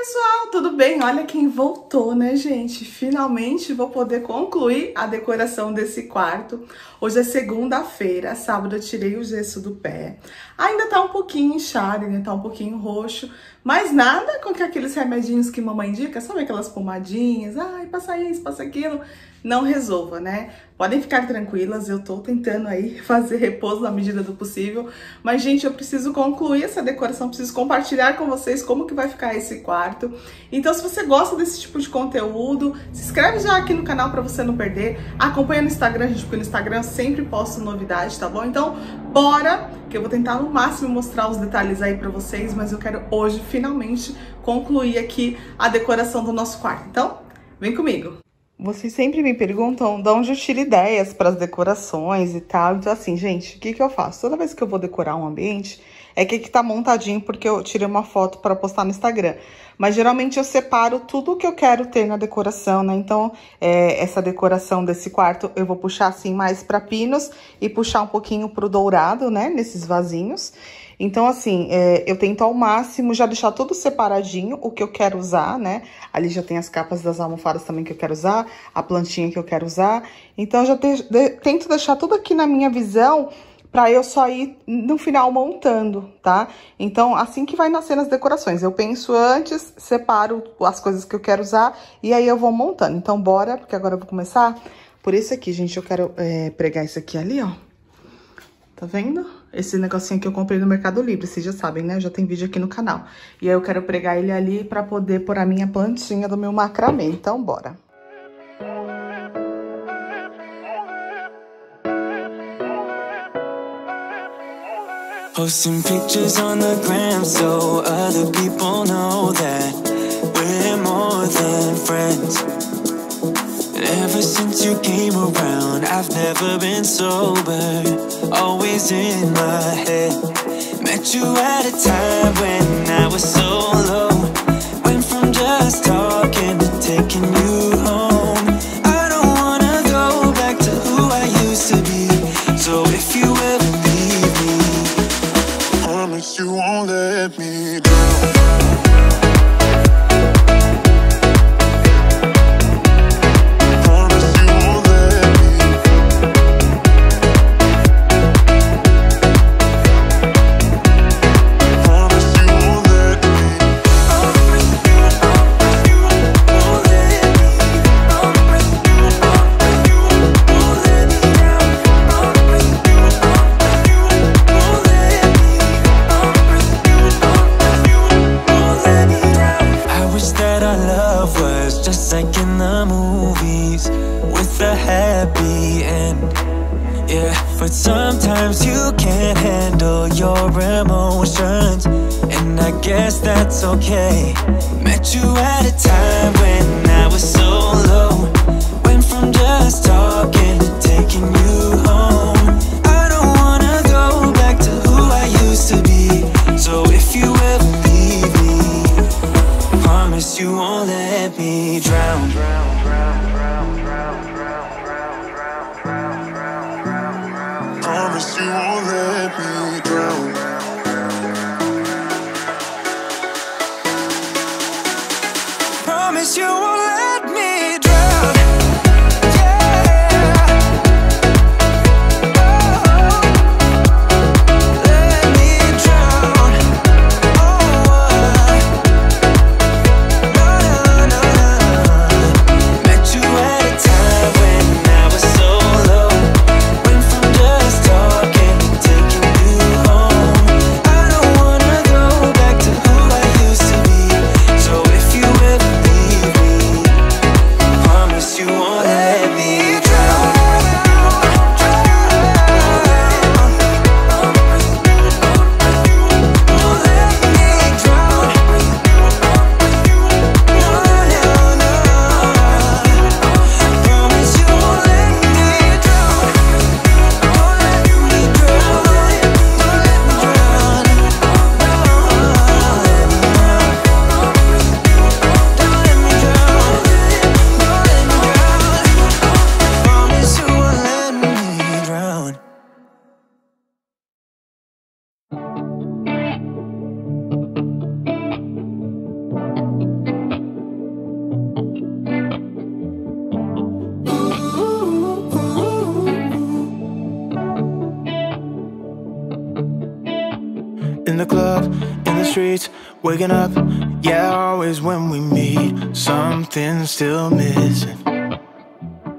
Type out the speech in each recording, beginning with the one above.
pessoal, tudo bem? Olha quem voltou, né, gente? Finalmente vou poder concluir a decoração desse quarto. Hoje é segunda-feira, sábado eu tirei o gesso do pé. Ainda tá um pouquinho inchado, né? Tá um pouquinho roxo, mas nada com que aqueles remedinhos que mamãe indica, sabe aquelas pomadinhas? Ai, passa isso, passa aquilo. Não resolva, né? Podem ficar tranquilas, eu tô tentando aí fazer repouso na medida do possível. Mas, gente, eu preciso concluir essa decoração, preciso compartilhar com vocês como que vai ficar esse quarto. Então, se você gosta desse tipo de conteúdo, se inscreve já aqui no canal para você não perder. Acompanha no Instagram, gente, porque no Instagram eu sempre posto novidades, tá bom? Então, bora, que eu vou tentar no máximo mostrar os detalhes aí para vocês, mas eu quero hoje, finalmente, concluir aqui a decoração do nosso quarto. Então, vem comigo! Vocês sempre me perguntam de onde eu tiro ideias para as decorações e tal. Então, assim, gente, o que, que eu faço? Toda vez que eu vou decorar um ambiente, é que aqui tá montadinho porque eu tirei uma foto para postar no Instagram. Mas geralmente eu separo tudo o que eu quero ter na decoração, né? Então, é, essa decoração desse quarto eu vou puxar assim mais para pinos e puxar um pouquinho pro dourado, né? Nesses vasinhos. Então, assim, é, eu tento ao máximo já deixar tudo separadinho, o que eu quero usar, né? Ali já tem as capas das almofadas também que eu quero usar, a plantinha que eu quero usar. Então, já te, de, tento deixar tudo aqui na minha visão para eu só ir no final montando, tá? Então, assim que vai nascendo as decorações, eu penso antes, separo as coisas que eu quero usar e aí eu vou montando. Então, bora, porque agora eu vou começar por esse aqui, gente. Eu quero é, pregar isso aqui ali, ó. Tá vendo? Esse negocinho que eu comprei no Mercado Livre, vocês já sabem, né? Já tem vídeo aqui no canal. E aí eu quero pregar ele ali pra poder pôr a minha plantinha do meu macramê. Então, bora. Posting pictures on the gram so other people know that we're more than friends Ever since you came around, I've never been sober, always in my head. Met you at a time when I was so low, went from just talking to taking you okay. Met you at a time when I was so low Went from just talking to taking you home. I don't wanna go back to who I used to be. So if you ever leave me Promise you won't let me drown Up, yeah, always when we meet, something's still missing.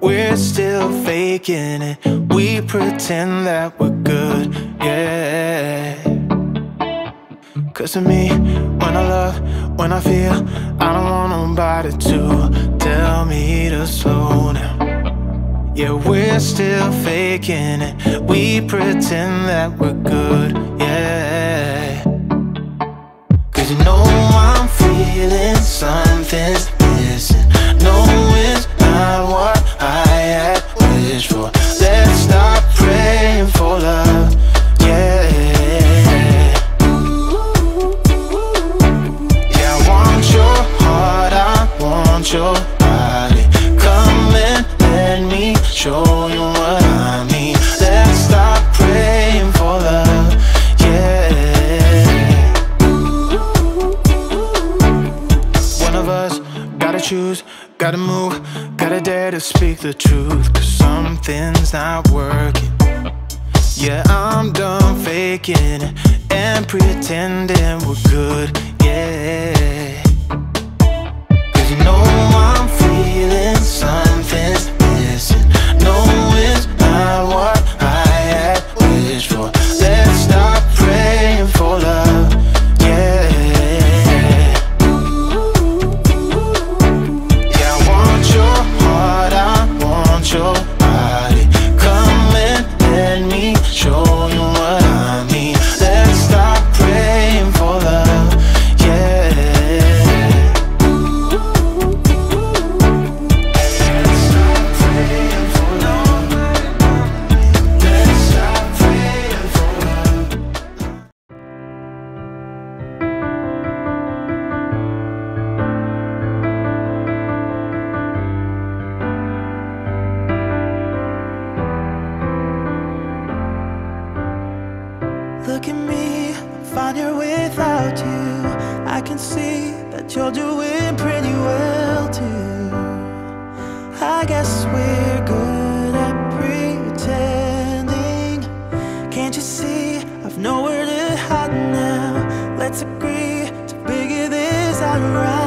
We're still faking it, we pretend that we're good, yeah. Cause to me, when I love, when I feel, I don't want nobody to tell me to slow down. Yeah, we're still faking it, we pretend that we're good, yeah. See I've nowhere to hide now? Let's agree to figure this out right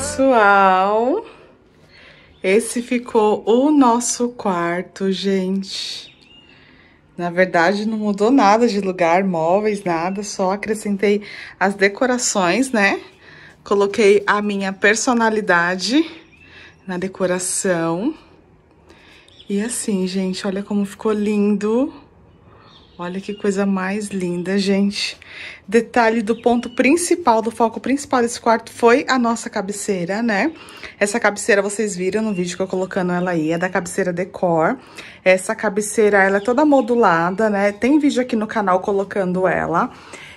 Pessoal, esse ficou o nosso quarto, gente. Na verdade, não mudou nada de lugar, móveis, nada, só acrescentei as decorações, né? Coloquei a minha personalidade na decoração. E assim, gente, olha como ficou lindo. Olha que coisa mais linda, gente. Detalhe do ponto principal, do foco principal desse quarto foi a nossa cabeceira, né? Essa cabeceira vocês viram no vídeo que eu colocando ela aí, é da cabeceira Decor. Essa cabeceira, ela é toda modulada, né? Tem vídeo aqui no canal colocando ela.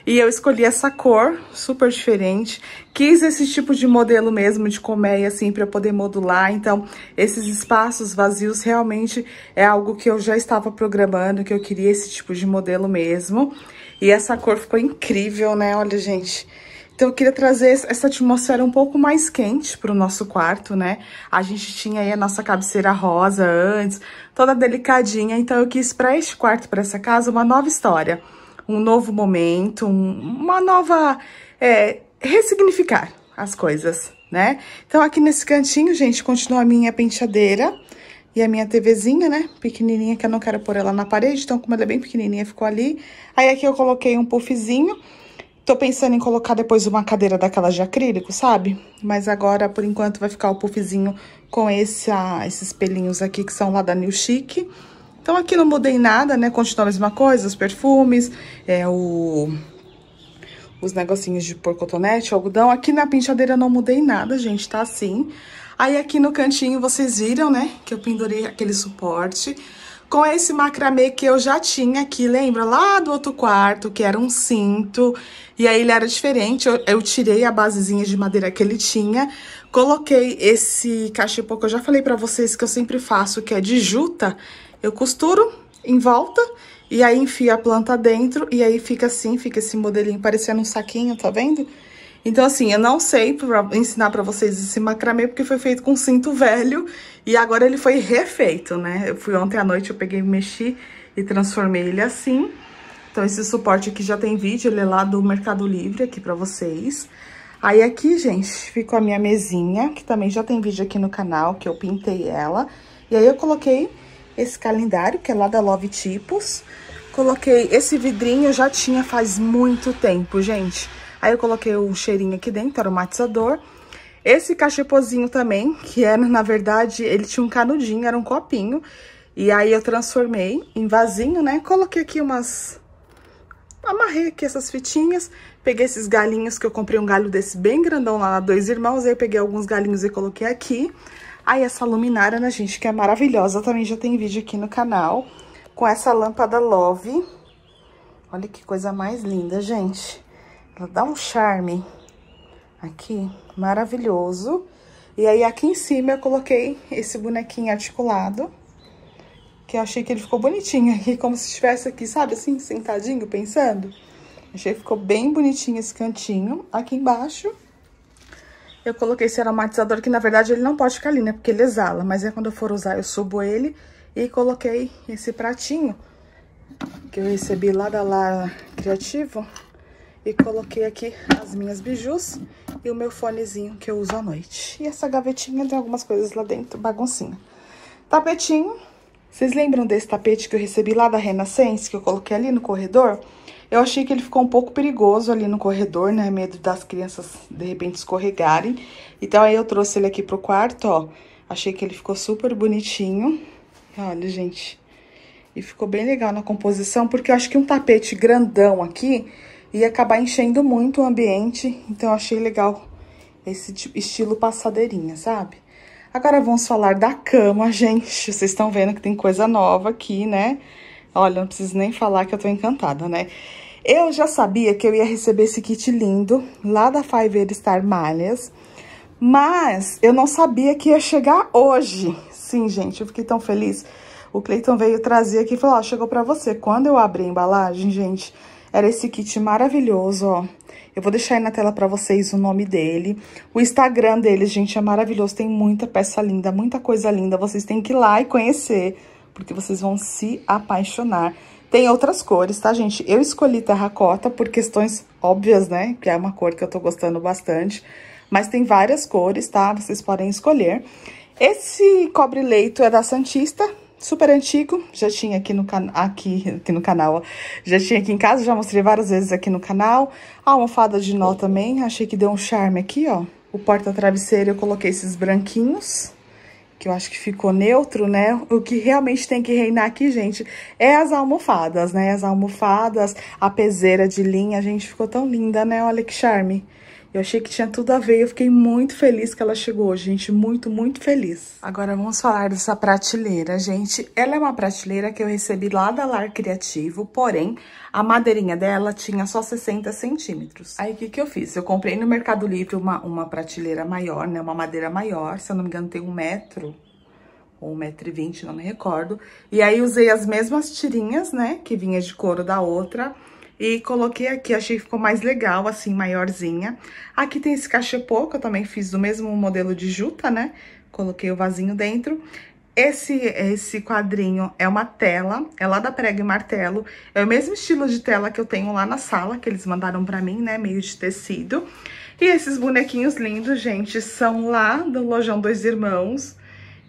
E eu escolhi essa cor, super diferente. Quis esse tipo de modelo mesmo, de colmeia, assim, pra poder modular. Então, esses espaços vazios realmente é algo que eu já estava programando, que eu queria esse tipo de modelo mesmo. E essa cor ficou incrível, né? Olha, gente... Então, eu queria trazer essa atmosfera um pouco mais quente pro nosso quarto, né? A gente tinha aí a nossa cabeceira rosa antes, toda delicadinha. Então, eu quis para este quarto, para essa casa, uma nova história. Um novo momento, um, uma nova... É, ressignificar as coisas, né? Então, aqui nesse cantinho, gente, continua a minha penteadeira e a minha TVzinha, né? Pequenininha, que eu não quero pôr ela na parede. Então, como ela é bem pequenininha, ficou ali. Aí, aqui eu coloquei um puffzinho. Tô pensando em colocar depois uma cadeira daquelas de acrílico, sabe? Mas agora, por enquanto, vai ficar o puffzinho com esse, ah, esses pelinhos aqui que são lá da New Chic. Então, aqui não mudei nada, né? Continua a mesma coisa, os perfumes, é, o... Os negocinhos de pôr cotonete, algodão. Aqui na penteadeira não mudei nada, gente, tá assim. Aí, aqui no cantinho, vocês viram, né? Que eu pendurei aquele suporte. com esse macramê que eu já tinha aqui, lembra? Lá do outro quarto, que era um cinto. E aí ele era diferente, eu, eu tirei a basezinha de madeira que ele tinha, coloquei esse cachepô que eu já falei pra vocês que eu sempre faço, que é de juta. Eu costuro em volta e aí enfio a planta dentro e aí fica assim, fica esse modelinho parecendo um saquinho, tá vendo? Então, assim, eu não sei pra ensinar pra vocês esse macramê, porque foi feito com cinto velho e agora ele foi refeito, né? Eu fui ontem à noite, eu peguei, mexi e transformei ele assim. Então, esse suporte aqui já tem vídeo, ele é lá do Mercado Livre aqui pra vocês. Aí aqui, gente, ficou a minha mesinha, que também já tem vídeo aqui no canal, que eu pintei ela. E aí eu coloquei esse calendário, que é lá da Love Tipos. Coloquei esse vidrinho, já tinha faz muito tempo, gente. Aí eu coloquei um cheirinho aqui dentro, aromatizador. Esse cachepozinho também, que era, na verdade, ele tinha um canudinho, era um copinho. E aí eu transformei em vasinho, né? Coloquei aqui umas... Amarrei aqui essas fitinhas, peguei esses galinhos, que eu comprei um galho desse bem grandão lá, dois irmãos, aí peguei alguns galinhos e coloquei aqui. Aí essa luminária, né, gente, que é maravilhosa, também já tem vídeo aqui no canal, com essa lâmpada Love. Olha que coisa mais linda, gente. Ela dá um charme aqui, maravilhoso. E aí, aqui em cima, eu coloquei esse bonequinho articulado, que eu achei que ele ficou bonitinho aqui, como se estivesse aqui, sabe, assim, sentadinho, pensando. Achei que ficou bem bonitinho esse cantinho. Aqui embaixo, eu coloquei esse aromatizador, que na verdade ele não pode ficar ali, né? Porque ele exala. Mas é quando eu for usar, eu subo ele e coloquei esse pratinho que eu recebi lá da Lara Criativo. E coloquei aqui as minhas bijus e o meu fonezinho que eu uso à noite. E essa gavetinha tem algumas coisas lá dentro, baguncinha. Tapetinho. Vocês lembram desse tapete que eu recebi lá da Renascença, que eu coloquei ali no corredor? Eu achei que ele ficou um pouco perigoso ali no corredor, né? Medo das crianças, de repente, escorregarem. Então, aí eu trouxe ele aqui pro quarto, ó. Achei que ele ficou super bonitinho. Olha, gente. E ficou bem legal na composição, porque eu acho que um tapete grandão aqui ia acabar enchendo muito o ambiente. Então, eu achei legal esse estilo passadeirinha, sabe? Agora, vamos falar da cama, gente. Vocês estão vendo que tem coisa nova aqui, né? Olha, não preciso nem falar que eu tô encantada, né? Eu já sabia que eu ia receber esse kit lindo lá da Fiverr Star Malhas, mas eu não sabia que ia chegar hoje. Sim, gente, eu fiquei tão feliz. O Cleiton veio trazer aqui e falou, ó, chegou pra você. Quando eu abri a embalagem, gente, era esse kit maravilhoso, ó. Eu vou deixar aí na tela pra vocês o nome dele. O Instagram dele, gente, é maravilhoso. Tem muita peça linda, muita coisa linda. Vocês têm que ir lá e conhecer, porque vocês vão se apaixonar. Tem outras cores, tá, gente? Eu escolhi terracota por questões óbvias, né? Que é uma cor que eu tô gostando bastante. Mas tem várias cores, tá? Vocês podem escolher. Esse cobre-leito é da Santista, super antigo. Já tinha aqui no, can... aqui, aqui no canal. Já tinha aqui em casa, já mostrei várias vezes aqui no canal. A almofada de nó também, achei que deu um charme aqui, ó. O porta-travesseiro eu coloquei esses branquinhos que eu acho que ficou neutro, né? O que realmente tem que reinar aqui, gente, é as almofadas, né? As almofadas, a peseira de linha, gente, ficou tão linda, né? Olha que charme. Eu achei que tinha tudo a ver, eu fiquei muito feliz que ela chegou gente, muito, muito feliz. Agora vamos falar dessa prateleira, gente. Ela é uma prateleira que eu recebi lá da Lar Criativo, porém, a madeirinha dela tinha só 60 centímetros. Aí, o que que eu fiz? Eu comprei no Mercado Livre uma, uma prateleira maior, né, uma madeira maior, se eu não me engano tem um metro ou um metro e vinte, não me recordo. E aí, usei as mesmas tirinhas, né, que vinha de couro da outra e coloquei aqui, achei que ficou mais legal, assim, maiorzinha. Aqui tem esse cachepô, que eu também fiz do mesmo modelo de juta, né? Coloquei o vasinho dentro. Esse, esse quadrinho é uma tela, é lá da Prega e Martelo. É o mesmo estilo de tela que eu tenho lá na sala, que eles mandaram pra mim, né? Meio de tecido. E esses bonequinhos lindos, gente, são lá do Lojão Dois Irmãos.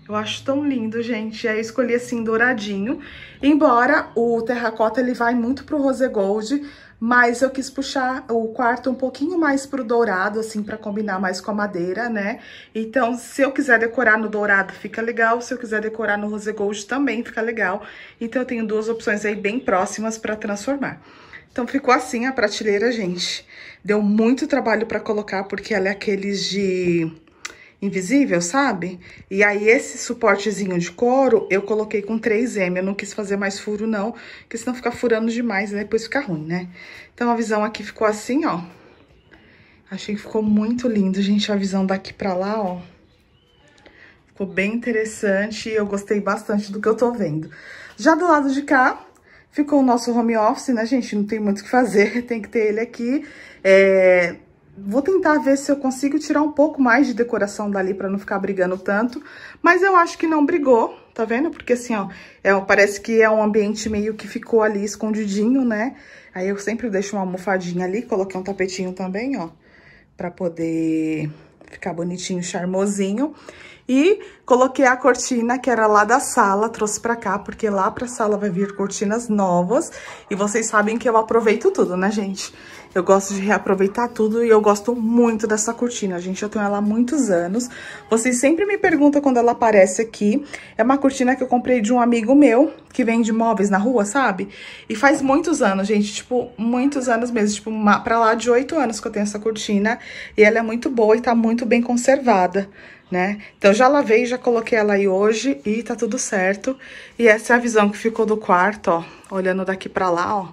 Eu acho tão lindo, gente. Aí eu escolhi assim, douradinho. Embora o terracota, ele vai muito pro rose gold, mas eu quis puxar o quarto um pouquinho mais pro dourado, assim, pra combinar mais com a madeira, né? Então, se eu quiser decorar no dourado, fica legal. Se eu quiser decorar no rose gold, também fica legal. Então, eu tenho duas opções aí bem próximas pra transformar. Então, ficou assim a prateleira, gente. Deu muito trabalho pra colocar, porque ela é aqueles de invisível, sabe? E aí esse suportezinho de couro eu coloquei com 3M, eu não quis fazer mais furo não, porque senão fica furando demais e depois fica ruim, né? Então a visão aqui ficou assim, ó. Achei que ficou muito lindo, gente, a visão daqui pra lá, ó. Ficou bem interessante e eu gostei bastante do que eu tô vendo. Já do lado de cá, ficou o nosso home office, né, gente? Não tem muito o que fazer, tem que ter ele aqui. É... Vou tentar ver se eu consigo tirar um pouco mais de decoração dali pra não ficar brigando tanto. Mas eu acho que não brigou, tá vendo? Porque assim, ó, é, parece que é um ambiente meio que ficou ali escondidinho, né? Aí eu sempre deixo uma almofadinha ali, coloquei um tapetinho também, ó. Pra poder ficar bonitinho, charmosinho. E coloquei a cortina que era lá da sala, trouxe pra cá, porque lá pra sala vai vir cortinas novas. E vocês sabem que eu aproveito tudo, né, gente? Eu gosto de reaproveitar tudo e eu gosto muito dessa cortina, gente. Eu tenho ela há muitos anos. Vocês sempre me perguntam quando ela aparece aqui. É uma cortina que eu comprei de um amigo meu, que vende móveis na rua, sabe? E faz muitos anos, gente, tipo, muitos anos mesmo. Tipo, pra lá de oito anos que eu tenho essa cortina. E ela é muito boa e tá muito bem conservada né? Então, já lavei, já coloquei ela aí hoje e tá tudo certo. E essa é a visão que ficou do quarto, ó, olhando daqui pra lá, ó.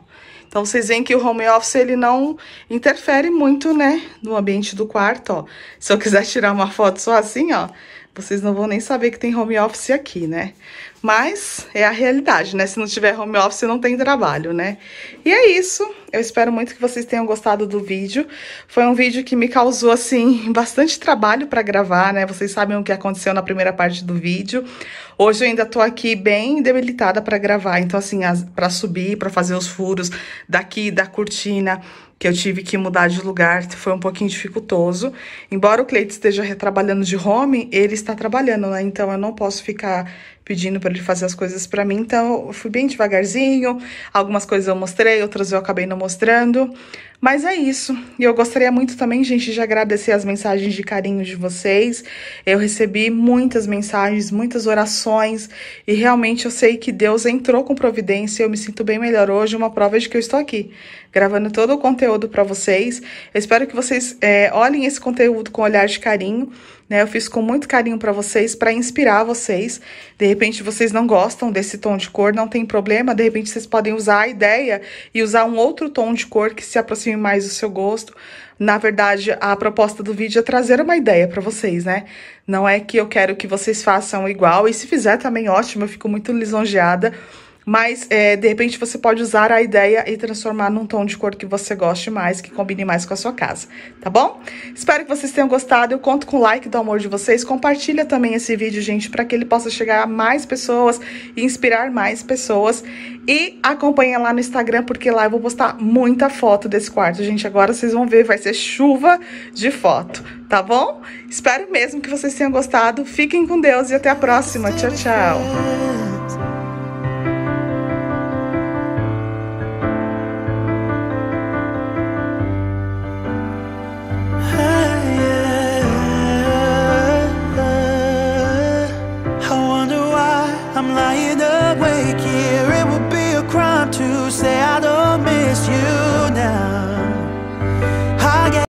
Então, vocês veem que o home office, ele não interfere muito, né, no ambiente do quarto, ó. Se eu quiser tirar uma foto só assim, ó, vocês não vão nem saber que tem home office aqui, né? Mas é a realidade, né? Se não tiver home office, não tem trabalho, né? E é isso. Eu espero muito que vocês tenham gostado do vídeo. Foi um vídeo que me causou, assim, bastante trabalho para gravar, né? Vocês sabem o que aconteceu na primeira parte do vídeo. Hoje eu ainda tô aqui bem debilitada para gravar. Então, assim, para subir, para fazer os furos daqui da cortina, que eu tive que mudar de lugar, foi um pouquinho dificultoso. Embora o Cleito esteja retrabalhando de home, ele está trabalhando, né? Então eu não posso ficar pedindo para ele fazer as coisas para mim. Então eu fui bem devagarzinho. Algumas coisas eu mostrei, outras eu acabei não mostrando. Mas é isso. E eu gostaria muito também, gente, de agradecer as mensagens de carinho de vocês. Eu recebi muitas mensagens, muitas orações. E realmente eu sei que Deus entrou com providência. Eu me sinto bem melhor hoje. Uma prova de que eu estou aqui, gravando todo o conteúdo para vocês. Eu espero que vocês é, olhem esse conteúdo com um olhar de carinho né? Eu fiz com muito carinho para vocês, para inspirar vocês. De repente vocês não gostam desse tom de cor, não tem problema. De repente vocês podem usar a ideia e usar um outro tom de cor que se aproxime mais do seu gosto. Na verdade, a proposta do vídeo é trazer uma ideia para vocês, né? Não é que eu quero que vocês façam igual, e se fizer também ótimo, eu fico muito lisonjeada. Mas, é, de repente, você pode usar a ideia e transformar num tom de cor que você goste mais, que combine mais com a sua casa, tá bom? Espero que vocês tenham gostado. Eu conto com o like do amor de vocês. Compartilha também esse vídeo, gente, para que ele possa chegar a mais pessoas e inspirar mais pessoas. E acompanha lá no Instagram, porque lá eu vou postar muita foto desse quarto. Gente, agora vocês vão ver, vai ser chuva de foto, tá bom? Espero mesmo que vocês tenham gostado. Fiquem com Deus e até a próxima. Tchau, tchau.